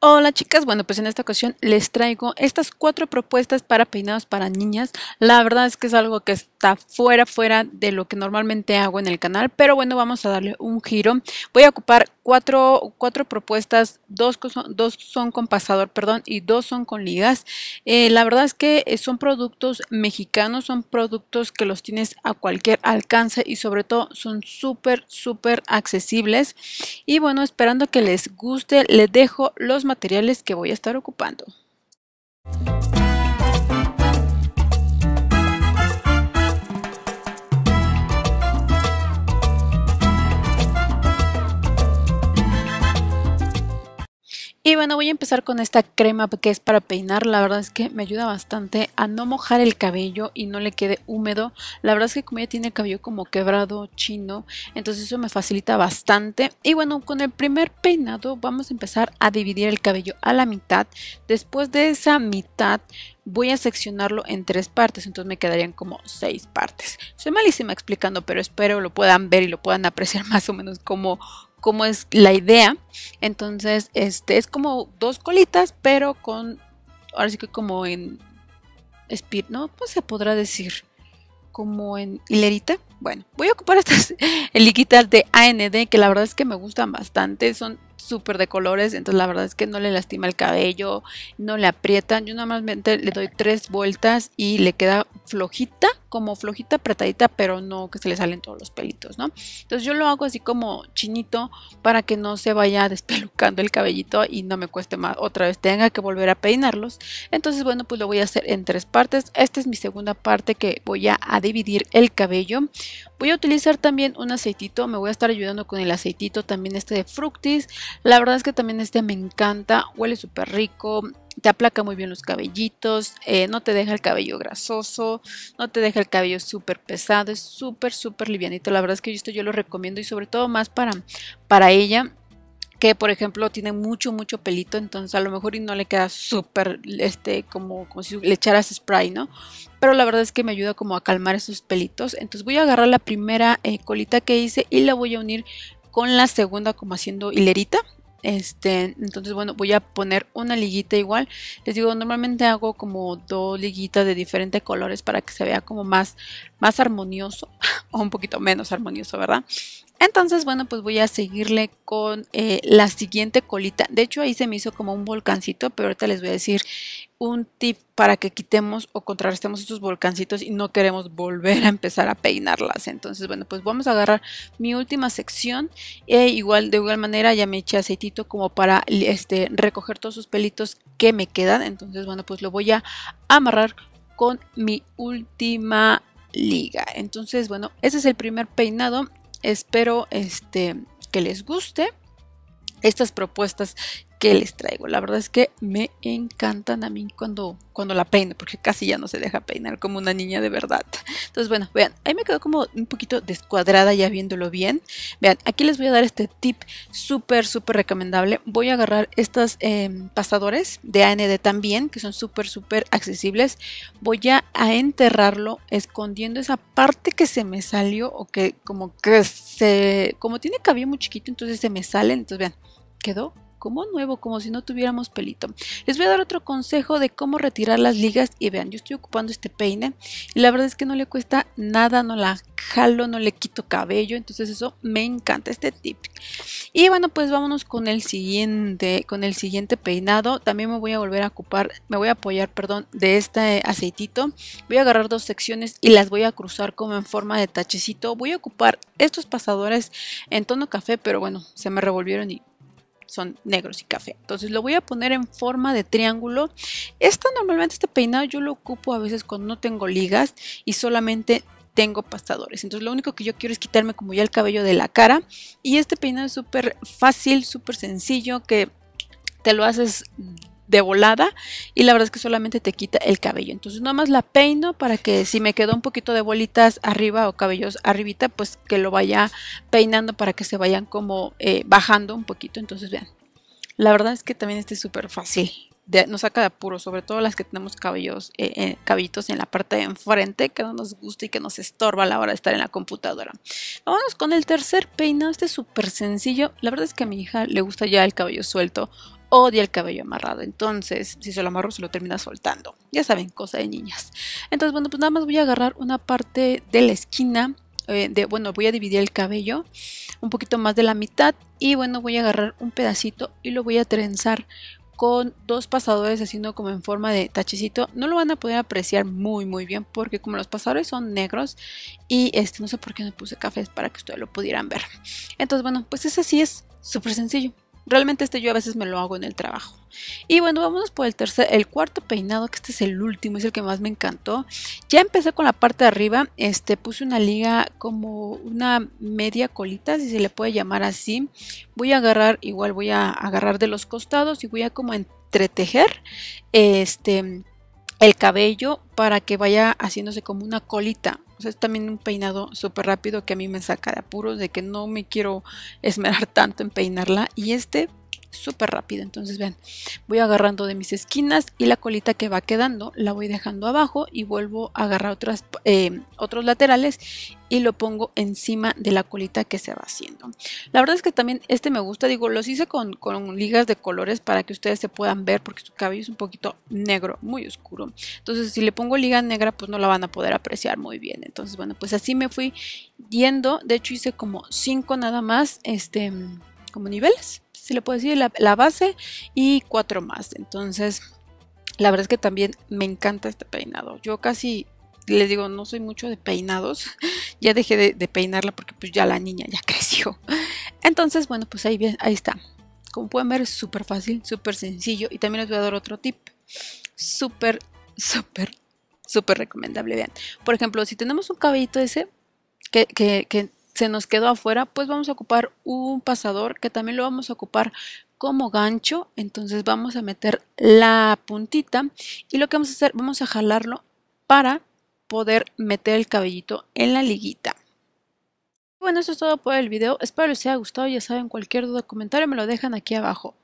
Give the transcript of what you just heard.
Hola chicas, bueno pues en esta ocasión les traigo estas cuatro propuestas para peinados para niñas. La verdad es que es algo que está fuera, fuera de lo que normalmente hago en el canal, pero bueno, vamos a darle un giro. Voy a ocupar cuatro, cuatro propuestas, dos, dos son con pasador, perdón, y dos son con ligas. Eh, la verdad es que eh, son productos mexicanos, son productos que los tienes a cualquier alcance y sobre todo son súper, súper accesibles. Y bueno, esperando que les guste, les dejo los materiales que voy a estar ocupando. Y bueno, voy a empezar con esta crema que es para peinar. La verdad es que me ayuda bastante a no mojar el cabello y no le quede húmedo. La verdad es que como ella tiene el cabello como quebrado, chino, entonces eso me facilita bastante. Y bueno, con el primer peinado vamos a empezar a dividir el cabello a la mitad. Después de esa mitad voy a seccionarlo en tres partes, entonces me quedarían como seis partes. Soy malísima explicando, pero espero lo puedan ver y lo puedan apreciar más o menos como, cómo es la idea. Entonces, este es como dos colitas, pero con, ahora sí que como en ¿no? ¿Cómo se podrá decir? Como en hilerita. Bueno, voy a ocupar estas liguitas de AND que la verdad es que me gustan bastante. Son súper de colores, entonces la verdad es que no le lastima el cabello, no le aprietan. Yo normalmente le doy tres vueltas y le queda flojita, como flojita apretadita, pero no que se le salen todos los pelitos, ¿no? Entonces yo lo hago así como chinito para que no se vaya despelucando el cabellito y no me cueste más otra vez tenga que volver a peinarlos. Entonces bueno, pues lo voy a hacer en tres partes. Esta es mi segunda parte que voy a, dividir el cabello. Voy a utilizar también un aceitito, me voy a estar ayudando con el aceitito también este de Fructis. La verdad es que también este me encanta, huele súper rico, te aplaca muy bien los cabellitos, eh, no te deja el cabello grasoso, no te deja el cabello súper pesado, es súper, súper livianito. La verdad es que esto yo lo recomiendo y sobre todo más para, para ella que por ejemplo tiene mucho mucho pelito entonces a lo mejor y no le queda súper este como, como si le echaras spray no pero la verdad es que me ayuda como a calmar esos pelitos entonces voy a agarrar la primera eh, colita que hice y la voy a unir con la segunda como haciendo hilerita este, entonces bueno, voy a poner una liguita igual. Les digo, normalmente hago como dos liguitas de diferentes colores para que se vea como más, más armonioso o un poquito menos armonioso, ¿verdad? Entonces, bueno, pues voy a seguirle con eh, la siguiente colita. De hecho, ahí se me hizo como un volcancito, pero ahorita les voy a decir un tip para que quitemos o contrarrestemos estos volcancitos y no queremos volver a empezar a peinarlas. Entonces, bueno, pues vamos a agarrar mi última sección. E igual, de igual manera, ya me eché aceitito como para este, recoger todos sus pelitos que me quedan. Entonces, bueno, pues lo voy a amarrar con mi última liga. Entonces, bueno, ese es el primer peinado Espero este, que les guste estas propuestas que les traigo. La verdad es que me encantan a mí cuando, cuando la peino, porque casi ya no se deja peinar como una niña de verdad. Entonces, bueno, vean, ahí me quedó como un poquito descuadrada ya viéndolo bien. Vean, aquí les voy a dar este tip súper, súper recomendable. Voy a agarrar estos em, pasadores de AND también, que son súper, súper accesibles. Voy a, a enterrarlo escondiendo esa parte que se me salió o que como que se, como tiene cabello muy chiquito, entonces se me sale. Entonces, vean, quedó como nuevo, como si no tuviéramos pelito. Les voy a dar otro consejo de cómo retirar las ligas y vean, yo estoy ocupando este peine y la verdad es que no le cuesta nada, no la jalo, no le quito cabello, entonces eso me encanta este tip. Y bueno, pues vámonos con el siguiente, con el siguiente peinado. También me voy a volver a ocupar, me voy a apoyar, perdón, de este aceitito. Voy a agarrar dos secciones y las voy a cruzar como en forma de tachecito. Voy a ocupar estos pasadores en tono café, pero bueno, se me revolvieron y son negros y café. Entonces lo voy a poner en forma de triángulo. Esta normalmente este peinado yo lo ocupo a veces cuando no tengo ligas y solamente tengo pasadores. Entonces lo único que yo quiero es quitarme como ya el cabello de la cara. Y este peinado es súper fácil, súper sencillo, que te lo haces de volada y la verdad es que solamente te quita el cabello. Entonces nada más la peino para que si me quedó un poquito de bolitas arriba o cabellos arribita, pues que lo vaya peinando para que se vayan como eh, bajando un poquito. Entonces vean, la verdad es que también este es súper fácil. nos saca de apuro, sobre todo las que tenemos cabellos, eh, eh, en la parte de enfrente que no nos gusta y que nos estorba a la hora de estar en la computadora. Vámonos con el tercer peinado, este es súper sencillo. La verdad es que a mi hija le gusta ya el cabello suelto odia el cabello amarrado. Entonces, si se lo amarro, se lo termina soltando. Ya saben, cosa de niñas. Entonces, bueno, pues nada más voy a agarrar una parte de la esquina. Eh, de, bueno, voy a dividir el cabello un poquito más de la mitad. Y bueno, voy a agarrar un pedacito y lo voy a trenzar con dos pasadores haciendo como en forma de tachecito. No lo van a poder apreciar muy muy bien porque como los pasadores son negros y este no sé por qué no puse cafés para que ustedes lo pudieran ver. Entonces bueno, pues ese sí es súper sencillo. Realmente este yo a veces me lo hago en el trabajo. Y bueno, vamos por el tercer, el cuarto peinado, que este es el último, es el que más me encantó. Ya empecé con la parte de arriba, este puse una liga como una media colita, si se le puede llamar así. Voy a agarrar, igual voy a agarrar de los costados y voy a como entretejer este el cabello para que vaya haciéndose como una colita. O sea, es también un peinado súper rápido que a mí me saca de apuros, de que no me quiero esmerar tanto en peinarla. Y este súper rápido. Entonces vean, voy agarrando de mis esquinas y la colita que va quedando la voy dejando abajo y vuelvo a agarrar otras, eh, otros laterales y lo pongo encima de la colita que se va haciendo. La verdad es que también este me gusta, digo, los hice con, con ligas de colores para que ustedes se puedan ver porque su cabello es un poquito negro, muy oscuro. Entonces si le pongo liga negra pues no la van a poder apreciar muy bien. Entonces bueno, pues así me fui yendo. De hecho hice como cinco nada más, este, como niveles si le puedo decir, la, base y cuatro más. Entonces, la verdad es que también me encanta este peinado. Yo casi les digo, no soy mucho de peinados. ya dejé de, peinarla porque pues ya la niña ya creció. Entonces, bueno, pues ahí, ahí está. Como pueden ver, es súper fácil, súper sencillo. Y también les voy a dar otro tip. Súper, súper, súper recomendable. Vean, por ejemplo, si tenemos un cabellito ese que, que, que se nos quedó afuera, pues vamos a ocupar un pasador que también lo vamos a ocupar como gancho. Entonces vamos a meter la puntita y lo que vamos a hacer, vamos a jalarlo para poder meter el cabellito en la liguita. Bueno, eso es todo por el video. Espero les haya gustado. Ya saben, cualquier duda o comentario me lo dejan aquí abajo.